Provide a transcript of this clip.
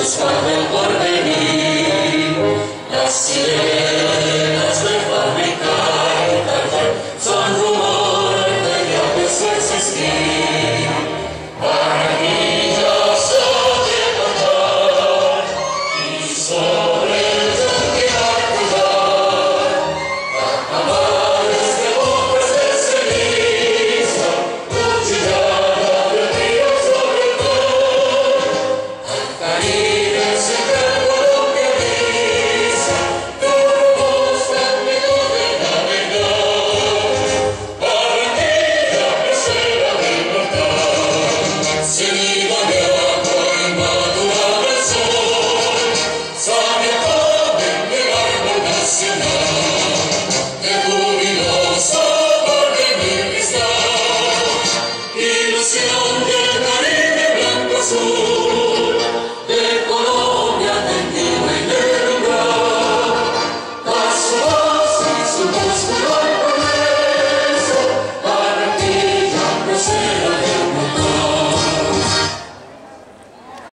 esconden por venir las sirenas de fábrica y cartel son rumor de ya su existir City